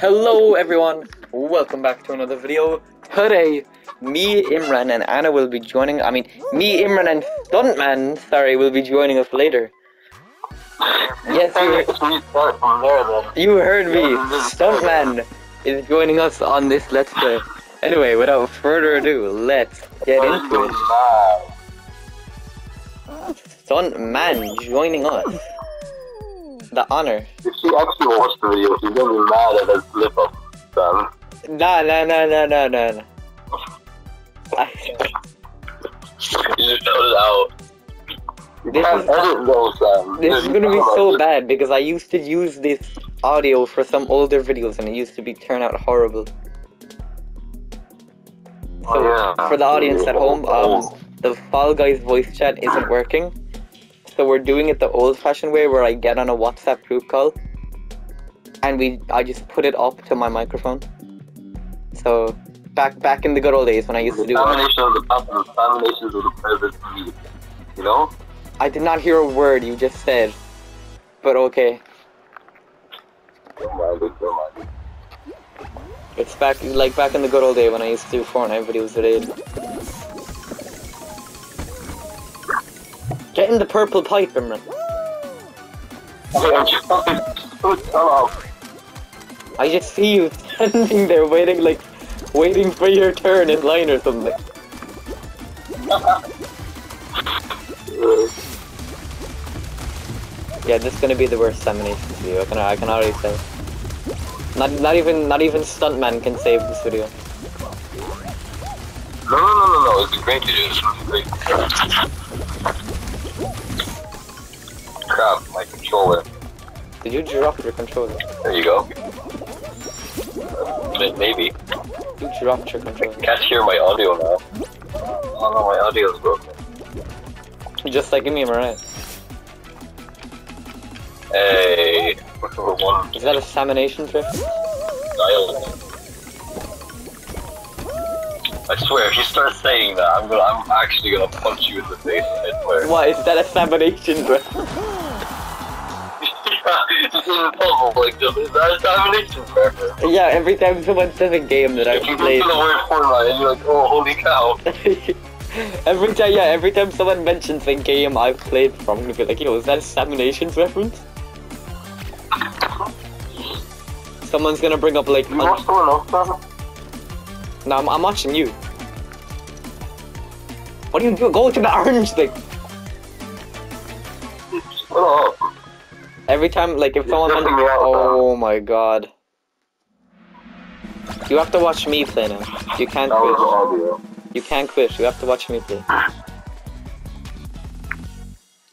Hello everyone, welcome back to another video. Today, me, Imran, and Anna will be joining, I mean, me, Imran, and Stuntman, sorry, will be joining us later. Yes, you, start from there then. you heard me, Stuntman is joining us on this Let's Play. Anyway, without further ado, let's get into it. Stuntman joining us. The honor. If she actually watched the video, she's gonna be mad at that slip up, Sam. Nah, nah, nah, nah, nah, nah. nah. I- You just cut it out. You This can't is- edit those, Sam. This is gonna be so bad because I used to use this audio for some older videos and it used to be turn out horrible. So Oh, yeah. for the audience at home, um, the Fall Guys voice chat isn't working. So we're doing it the old-fashioned way where I get on a WhatsApp group call and we I just put it up to my microphone. So back back in the good old days when I used to do it, Samination of the past and Saminations of the present. You know? I did not hear a word you just said. But okay. Don't mind it, don't mind it. It's back like back in the good old day when I used to do Fortnite videos at eight. In the purple pipe, Imran. I just see you standing there waiting like waiting for your turn in line or something. Yeah, this is gonna be the worst Samination video. I can I can already say. Not not even not even Stuntman can save this video. No, no, no, no, no. It's great to do this. Crap, my controller. Did you drop your controller? There you go. Maybe. You dropped your controller. I Can't hear my audio now. Oh no, my audio's broken. Just like give me, a right? Hey, one Is that a Samination drift? dial? I swear, if you start saying that, I'm gonna, I'm actually gonna punch you in the face. I swear. What is that a Samination drift? yeah, in the puzzle, like this. Is that examination forever? Yeah, every time someone says a game that I've If you played. the word Fortnite, and you're like, oh, holy cow. every time, yeah, every time someone mentions a game I've played from, I'm gonna be like, yo, is that a Saminations reference? Someone's gonna bring up like, You watch someone else, no, I'm, I'm watching you. What do you do? Go to the orange thing. Shut up. Every time, like, if someone, me off, oh my god. You have to watch me play now. You can't quit. You can't quit. You have to watch me play.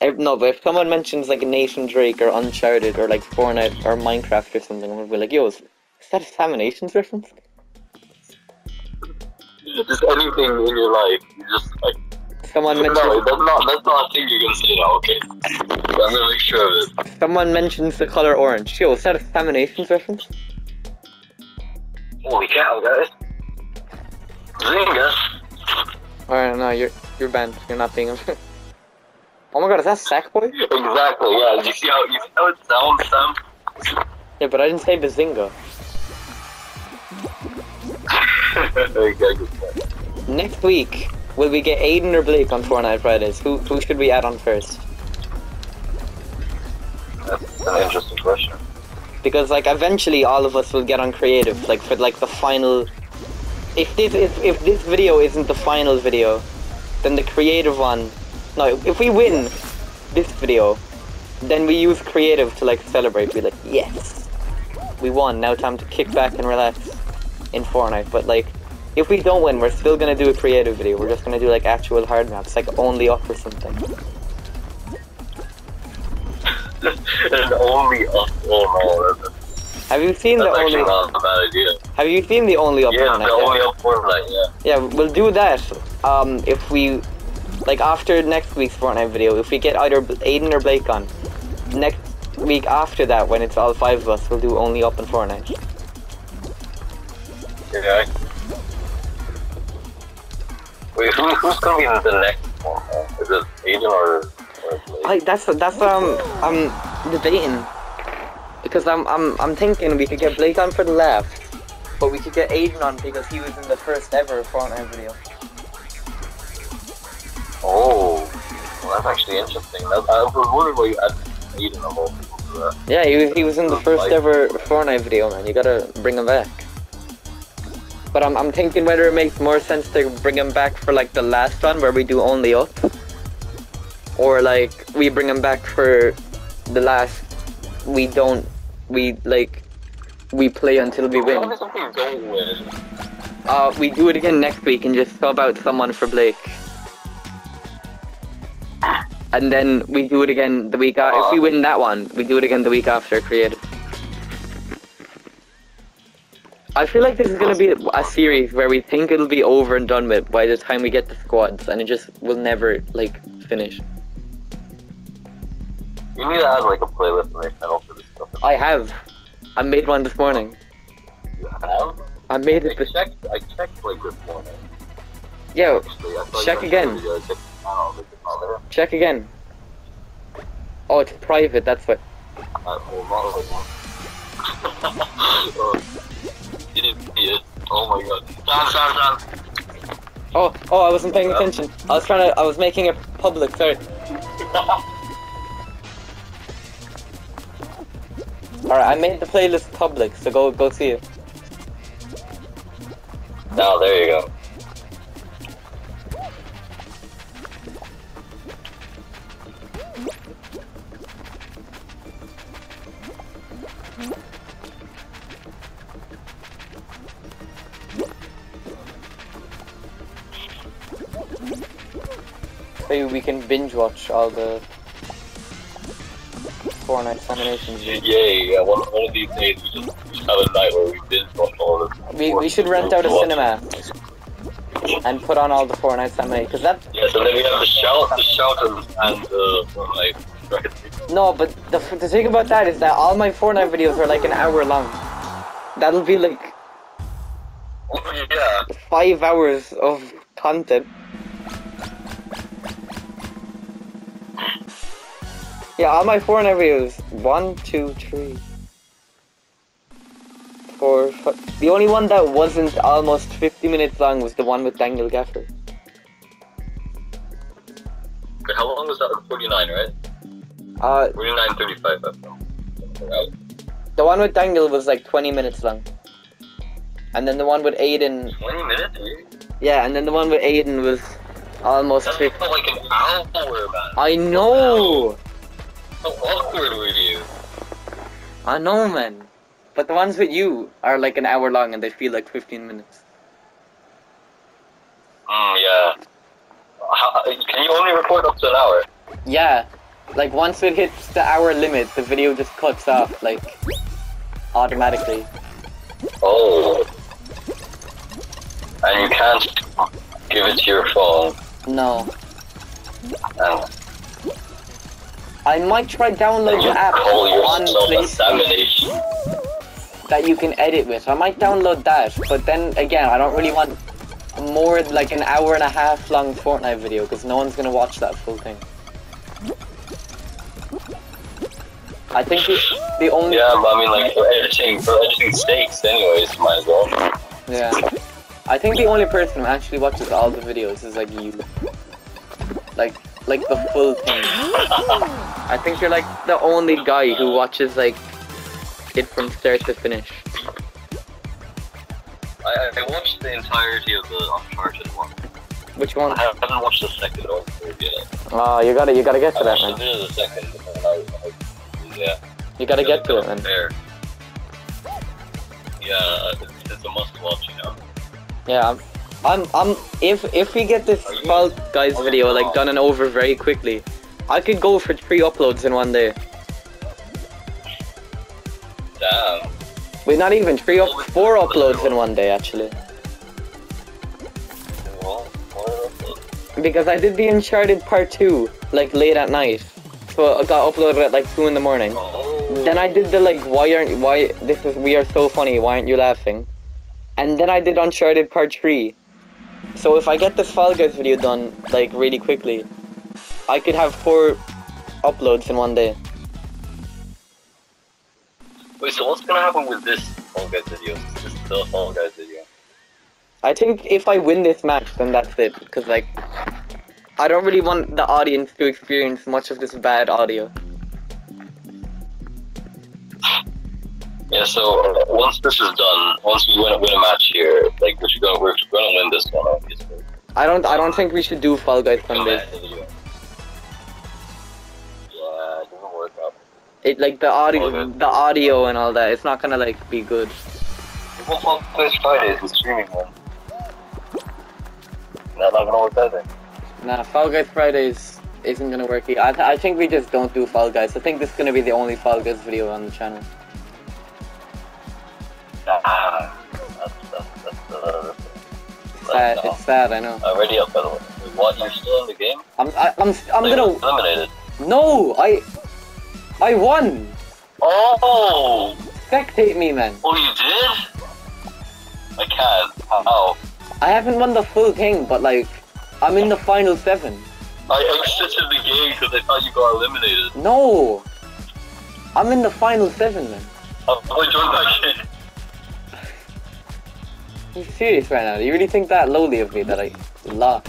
If, no, but if someone mentions like Nathan Drake or Uncharted or like Fortnite or Minecraft or something, I'm gonna be like, yo, is, is that a Saminations reference? Just anything in your life, you just like. Someone No, mentions that's not, that's not a thing you're gonna say now, okay? I'm gonna make sure of it. someone mentions the color orange. Yo, is that a Saminations reference? Holy cow, guys. Zinga. Oh, Alright, no, you're you're banned. You're not being. oh my god, is that Sackboy? Exactly, yeah. You see how, you see how it sounds, Sam? Yeah, but I didn't say Bazinga. There you go, good point. Next week, will we get Aiden or Blake on Fortnite Fridays? Who who should we add on first? That's an interesting question. because like eventually all of us will get on creative like for like the final if this if, if this video isn't the final video then the creative one no if we win this video then we use creative to like celebrate be like yes we won now time to kick back and relax in Fortnite but like if we don't win we're still gonna do a creative video we're just gonna do like actual hard maps like only up or something and only. Oh no, have you seen the that's actually only not a bad idea. have you seen the only up Yeah, Fortnite the only up Fortnite, yeah. Yeah, we'll do that. Um, if we, like after next week's Fortnite video, if we get either Aiden or Blake on, next week after that, when it's all five of us, we'll do only up in Fortnite. Yeah. Wait, who, who's gonna be in the next one? Is it Aiden or, or Blake? I, that's that's um I'm debating. because I'm I'm I'm thinking we could get Blake on for the left, but we could get Aiden on because he was in the first ever Fortnite video. Oh, well, that's actually interesting. That, I was wondering why you had Aiden of all people to that. Yeah, he was he was in the first ever Fortnite video, man. You gotta bring him back. But I'm I'm thinking whether it makes more sense to bring him back for like the last one where we do only up, or like we bring him back for the last we don't we like we play until we win. Uh, we do it again next week and just sub out someone for Blake. And then we do it again the week after. If we win that one, we do it again the week after creative. I feel like this is gonna be a series where we think it'll be over and done with by the time we get the squads, and it just will never like finish. You need to add like a playlist and they channel for this stuff. I have. I made one this morning. You have? I made I it this. checked. I checked like this morning. Yo, Actually, Check again. check the channel, but it's not there. check again. Oh, it's private. That's what. Uh, well, you didn't see it. Oh my god. Oh, oh, I wasn't paying attention. I was trying to. I was making it public. Sorry. All right, I made the playlist public, so go go see it. now, there you go. So we can binge watch all the Fortnite Saminations. Yay, yeah, one, one of these days we just, have a night where we binge watch all of this. We we should rent out a cinema and put on all the Fortnite Samination because that. Yeah, so then we have the shout, the shouters, and uh, Fortnite. Right. No, but the the thing about that is that all my Fortnite videos are like an hour long. That'll be like yeah. five hours of content. Yeah, all my Fortnite videos. One, two, three, four, five. The only one that wasn't almost 50 minutes long was the one with Daniel Gaffer. Okay, how long was that? 49, right? Uh, 49, 35, I think. Right. the one with Daniel was like 20 minutes long. And then the one with Aiden, 20 minutes? Yeah, and then the one with Aiden was almost That's 50. like an hour, man. I know! How awkward were you? I know, man. But the ones with you are like an hour long and they feel like 15 minutes. Mm, yeah. How, can you only record up to an hour? Yeah, like once it hits the hour limit, the video just cuts off, like, automatically. Oh. And you can't give it to your phone. No. And I might try download the app on PlayStation that you can edit with. I might download that, but then again, I don't really want more like an hour and a half long Fortnite video because no one's gonna watch that full thing. I think the, the only Yeah, but I mean, like, for editing, for editing stakes, anyways, might as well. Yeah. I think the only person who actually watches all the videos is like you. Like, like the full thing. I think you're like the only guy who watches like it from start to finish. I, I watched the entirety of the Uncharted one. Which one? I haven't watched the second one yet. Oh, you gotta, you gotta get I to that, watched a man. the second, I, I, yeah. You gotta get to it, man. There. Yeah, it's, it's a must watch, you know. Yeah, I'm, I'm, I'm. If if we get this Fall Guys video like done and over very quickly, I could go for three uploads in one day. Damn. Wait, not even three up, four uploads in one day actually. Because I did the Uncharted Part 2, like late at night. So it got uploaded at like 2 in the morning. Oh. Then I did the like, why aren't, why, this is, we are so funny, why aren't you laughing? And then I did Uncharted Part 3. So if I get this Fall Guys video done, like really quickly, I could have four uploads in one day. Wait, so what's gonna happen with this Fall Guys video? Is this the Fall Guys video? I think if I win this match, then that's it. Because, like, I don't really want the audience to experience much of this bad audio. Yeah, so uh, once this is done, once we win, win a match here, like we're gonna we're gonna win this one, obviously. I don't. I don't think we should do Fall Guys Gonna Sundays. end the video. Yeah, it doesn't work out. It like the audio, Okay. the audio and all that. It's not gonna like be good. We'll Fall Guys Fridays, the streaming one. That's not gonna work either. Nah, Fall Guys Fridays isn't gonna work. Either. I, th- I think we just don't do Fall Guys. I think this is gonna be the only Fall Guys video on the channel. Ah, that's, that's, that's, uh, It's sad. It's sad. I know. already up by the way. What? You're still in the game? I'm. I, I'm. I'm Like, gonna. eliminated. No. I. I won. Oh! Spectate me, man. Oh, you did? I can't. How? I haven't won the full thing, but like, I'm in the final seven. I exited the game because I thought you got eliminated. No. I'm in the final seven, man. Oh, I joined back in. Are you serious right now? Do you really think that lowly of me that I lost?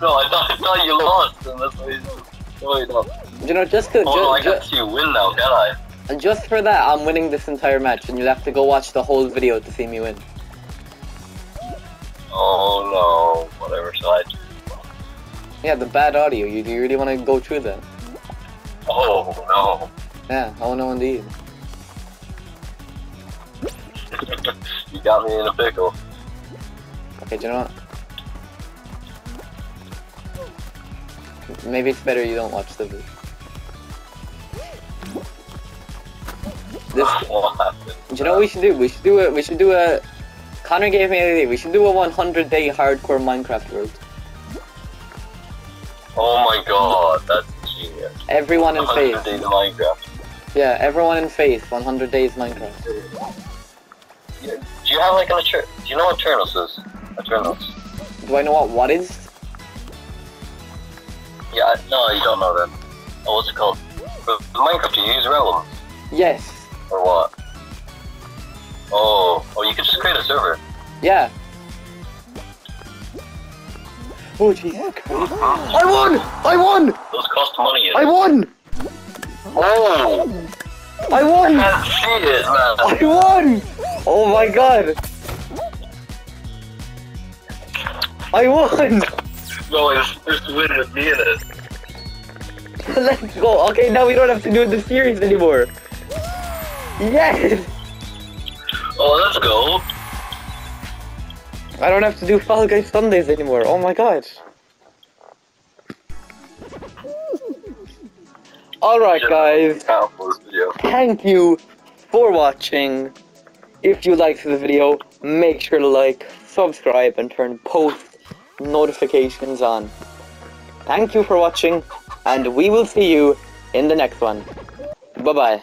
No, I thought, I thought you lost, and that's why you... Oh, no. You know, just to, Oh, no, I ju- see you win now, can I? ju- just for that, I'm winning this entire match, and you'll have to go watch the whole video to see me win. Oh, no. Whatever, side. Yeah, the bad audio. You do you really want to go through that? Oh, no. Yeah, to know indeed. You got me in a pickle. Okay, do you know what? Maybe it's better you don't watch the video. This, do you know what we should do? We should do a, we should do a, Connor gave me an idea, we should do a 100 day hardcore Minecraft world. Oh my god, that's genius. Everyone in 100 faith. days Minecraft. Yeah, everyone in faith, 100 days Minecraft. Do you have like an Etern- Do you know what Eternals is? Eternals. Do I know what what is? Yeah, no, you don't know that. Oh, what's it called? Minecraft, do you use realms Yes. or what? Oh, oh, you could just create a server. Yeah. Oh Christ. I won! I won! Those cost money. I won! Oh, I won! can't see it, man. I won! Oh my god! I won! No, it's first win with me in it. Let's go. Okay, now we don't have to do the series anymore. Yes! Oh, let's go. I don't have to do Fall Guys Sundays anymore. Oh my god. Alright guys, Can't post video. thank you for watching. If you liked the video, make sure to like, subscribe and turn post notifications on. Thank you for watching and we will see you in the next one. Bye bye.